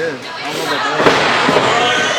good. I don't know about that.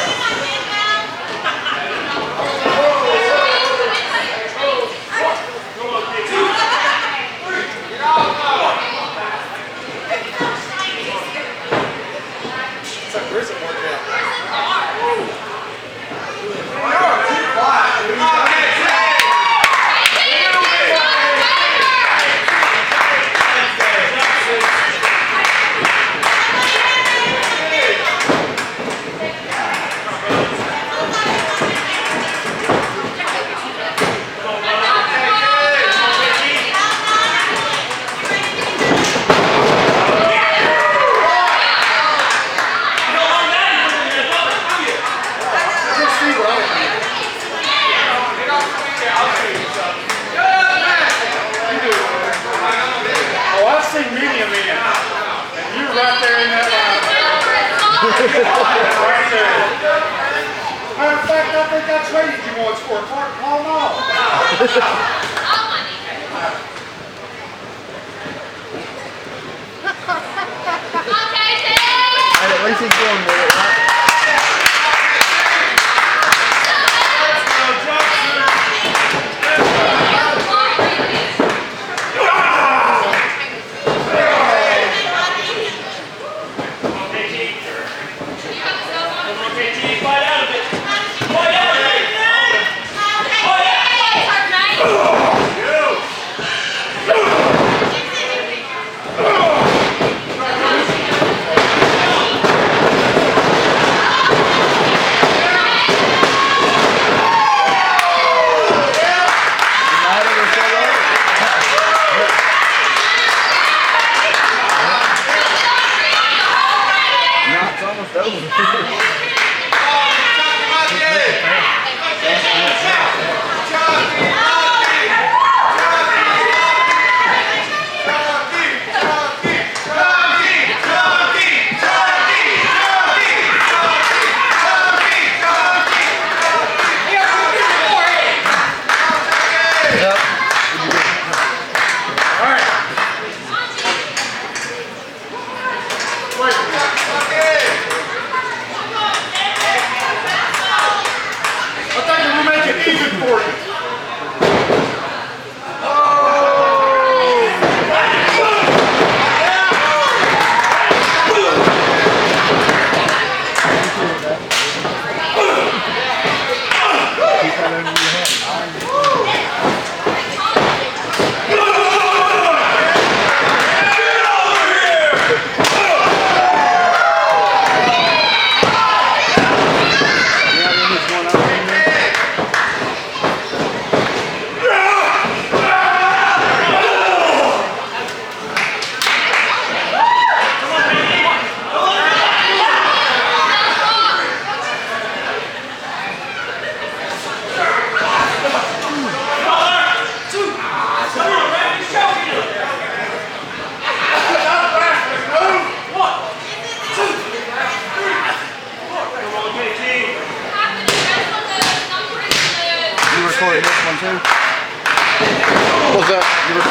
Right there in that line. Right there. Matter of fact, I think I traded you once for a carton of Pall Mall. At least he's going with it, right?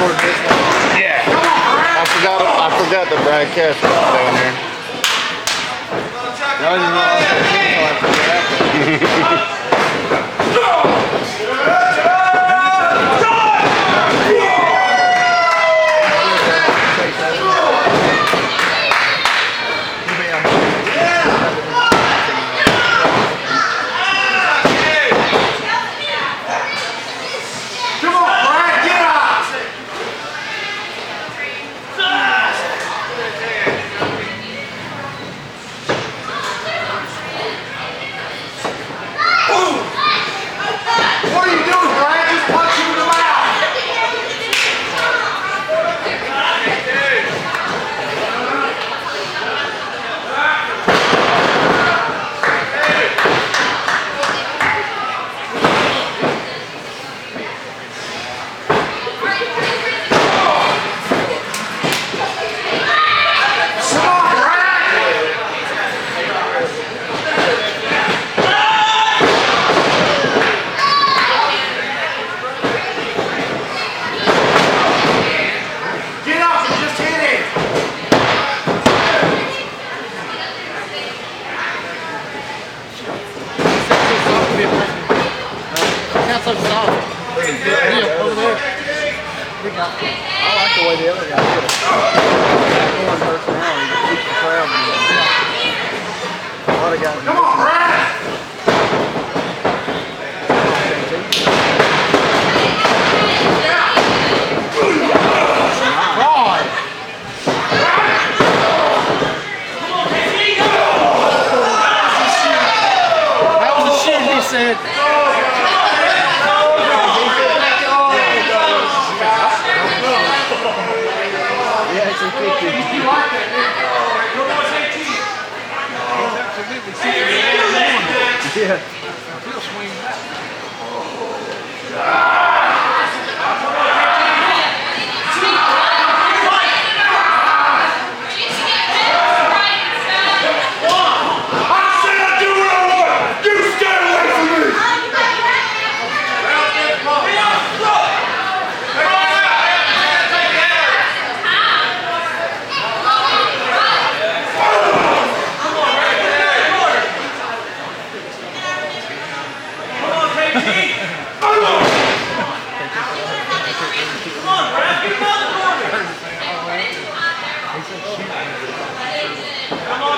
Recorded this one? Yeah. I forgot. I forgot the broadcast was down there. No, you know, I forgot that. Come maneira, cara. Né? Come on.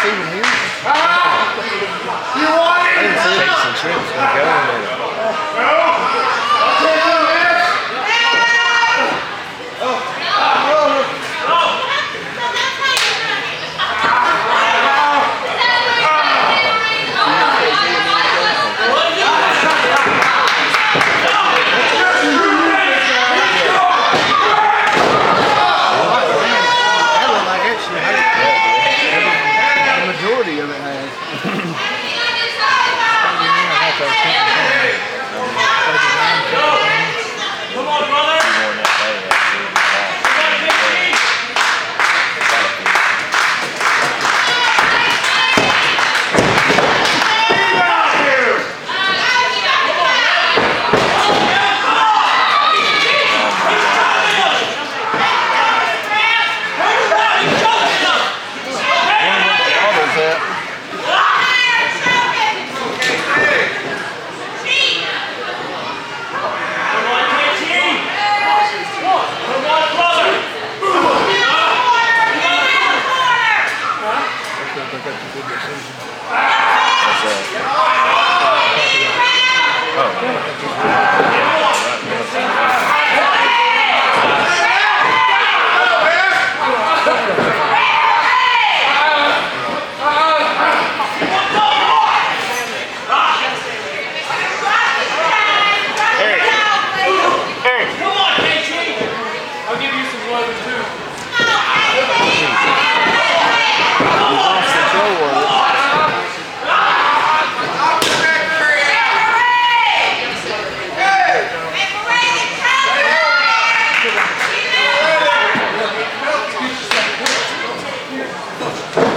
see him here. Ah! You want I didn't see it. Insurance going to go.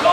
Go.